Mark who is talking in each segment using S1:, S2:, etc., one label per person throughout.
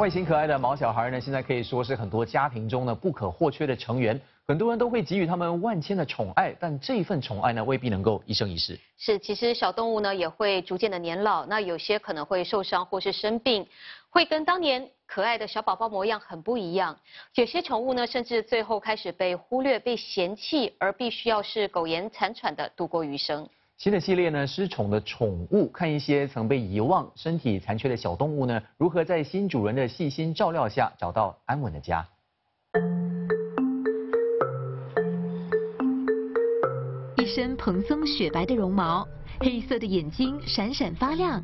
S1: 外形可爱的毛小孩呢，现在可以说是很多家庭中呢不可或缺的成员，很多人都会给予他们万千的宠爱，但这份宠爱呢未必能够一生一世。
S2: 是，其实小动物呢也会逐渐的年老，那有些可能会受伤或是生病，会跟当年可爱的小宝宝模样很不一样。有些宠物呢，甚至最后开始被忽略、被嫌弃，而必须要是苟延残喘的度过余生。
S1: 新的系列呢，失宠的宠物，看一些曾被遗忘、身体残缺的小动物呢，如何在新主人的细心照料下找到安稳的家。
S3: 一身蓬松雪白的绒毛，黑色的眼睛闪闪发亮，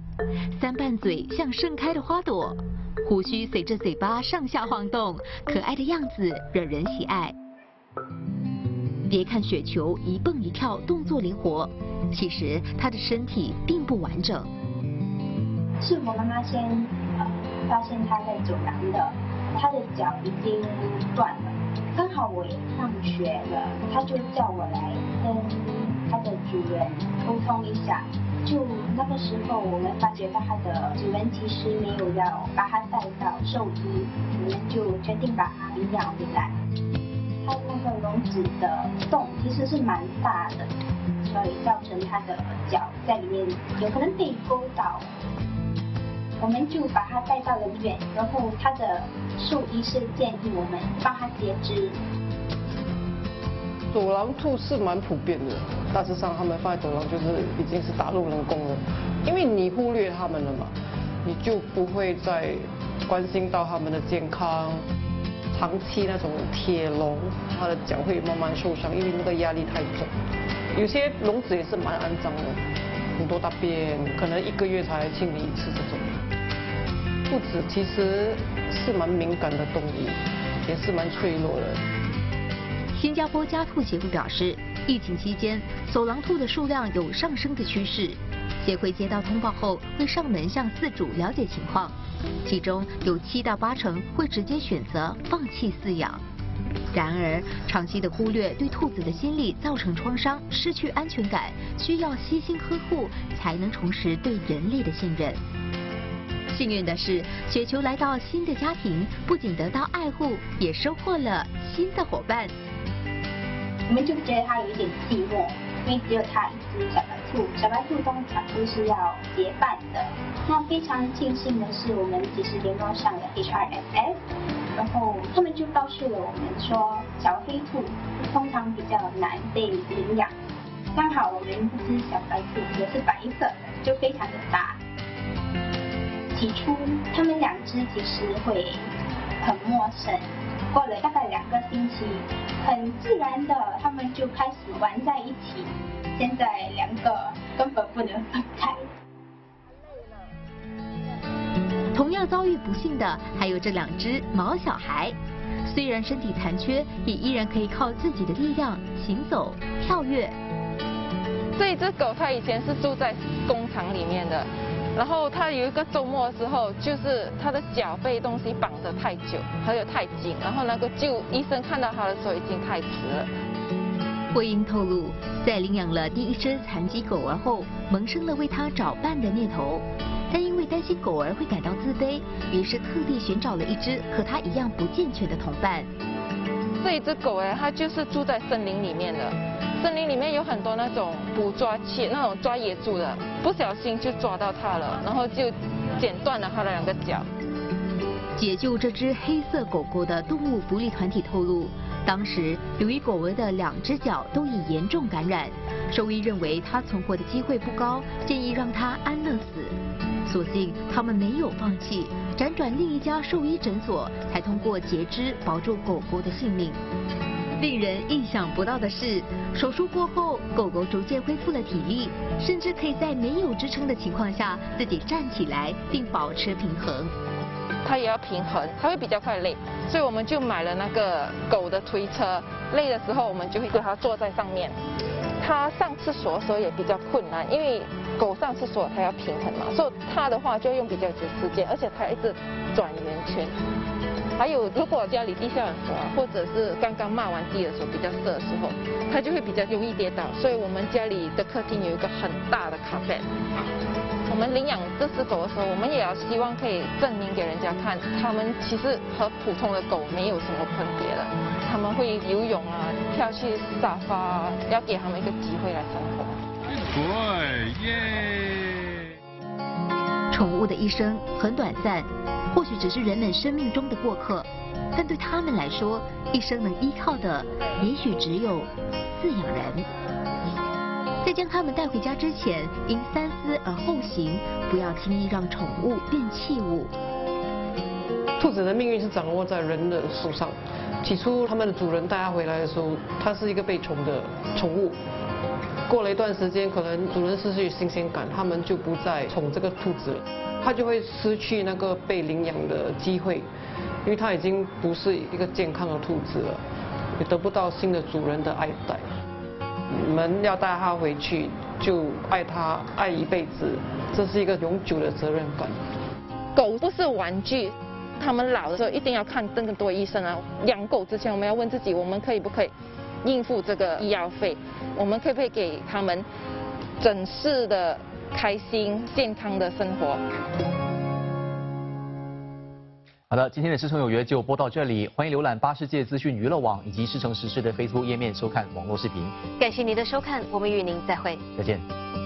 S3: 三瓣嘴像盛开的花朵，胡须随着嘴巴上下晃动，可爱的样子惹人喜爱。别看雪球一蹦一跳，动作灵活。其实他的身体并不完整。
S4: 是我妈妈先呃发现他在走廊的，他的脚已经断了。刚好我也上学了，他就叫我来跟他的主人沟通一下。就那个时候，我们发觉到他的主人其实没有要把他带到兽医，我们就决定把他领养回来。他那个子的洞其实是蛮大的。所以造成他的脚在里面有可能被勾到，我们就把他带到了医院，然后他的兽医是建议我们帮他截肢。
S5: 走廊兔是蛮普遍的，大致上他们放在走廊就是已经是打入人工了，因为你忽略他们了嘛，你就不会再关心到他们的健康。长期那种铁笼，他的脚会慢慢受伤，因为那个压力太重。有些笼子也是蛮肮脏的，很多大便，可能一个月才清理一次这种。兔子其实是蛮敏感的动物，也是蛮脆弱的。
S3: 新加坡家兔协会表示，疫情期间走廊兔的数量有上升的趋势。协会接到通报后，会上门向饲主了解情况，其中有七到八成会直接选择放弃饲养。然而，长期的忽略对兔子的心理造成创伤，失去安全感，需要悉心呵护，才能重拾对人类的信任。幸运的是，雪球来到新的家庭，不仅得到爱护，也收获了新的伙伴。
S4: 我们就觉得它有一点寂寞，因为只有它一只小白。小白兔通常都是要结伴的。那非常庆幸的是，我们及时联络上了 HRSS。然后他们就告诉了我们说，小黑兔通常比较难被领养。刚好我们这只小白兔也是白色，就非常的搭。起初他们两只其实会很陌生，过了大概两个星期，很自然的他们就开始玩在一起。现在两个根本不能分开。
S3: 同样遭遇不幸的还有这两只毛小孩，虽然身体残缺，也依然可以靠自己的力量行走、跳跃。
S6: 这一只狗它以前是住在工厂里面的，然后他有一个周末的时候，就是他的脚被东西绑得太久，还有太紧，然后那个就医生看到他的时候已经太迟了。
S3: 慧英透露，在领养了第一只残疾狗儿后，萌生了为它找伴的念头。但因为担心狗儿会感到自卑，于是特地寻找了一只和它一样不健全的同伴。
S6: 这一只狗哎，它就是住在森林里面的，森林里面有很多那种捕抓器，那种抓野猪的，不小心就抓到它了，然后就剪断了它的两个脚。
S3: 解救这只黑色狗狗的动物福利团体透露，当时由于狗儿的两只脚都已严重感染，兽医认为它存活的机会不高，建议让它安乐死。所幸他们没有放弃，辗转另一家兽医诊所，才通过截肢保住狗狗的性命。令人意想不到的是，手术过后，狗狗逐渐恢复了体力，甚至可以在没有支撑的情况下自己站起来，并保持平衡。
S6: 它也要平衡，它会比较快累，所以我们就买了那个狗的推车，累的时候我们就会给它坐在上面。它上厕所的时候也比较困难，因为狗上厕所它要平衡嘛，所以它的话就要用比较久时间，而且它一直转圆圈。还有，如果家里地下很滑，或者是刚刚骂完地的时候比较湿的时候，它就会比较容易跌倒。所以我们家里的客厅有一个很大的卡片。我们领养这只狗的时候，我们也要希望可以证明给人家看，它们其实和普通的狗没有什么分别的。它们会游泳啊，跳去沙发啊，要给它们一个机会来生活。对，
S3: 耶！宠物的一生很短暂，或许只是人们生命中的过客，但对他们来说，一生能依靠的，也许只有饲养人。在将它们带回家之前，应三思而后行，不要轻易让宠物变弃物。
S5: 兔子的命运是掌握在人的手上。起初，它们的主人带它回来的时候，它是一个被宠的宠物。过了一段时间，可能主人失去新鲜感，他们就不再宠这个兔子了，它就会失去那个被领养的机会，因为它已经不是一个健康的兔子了，也得不到新的主人的爱戴。我们要带它回去，就爱它爱一辈子，这是一个永久的责任感。
S6: 狗不是玩具，它们老的时候一定要看更多医生啊。养狗之前，我们要问自己，我们可以不可以应付这个医药费？我们可不可以给他们整式的开心健康的生活？
S1: 好的，今天的《师城有约》就播到这里，欢迎浏览八世界资讯娱乐网以及师城时事的 Facebook 页面收看网络视频。
S2: 感谢您的收看，我们与您再会。
S1: 再见。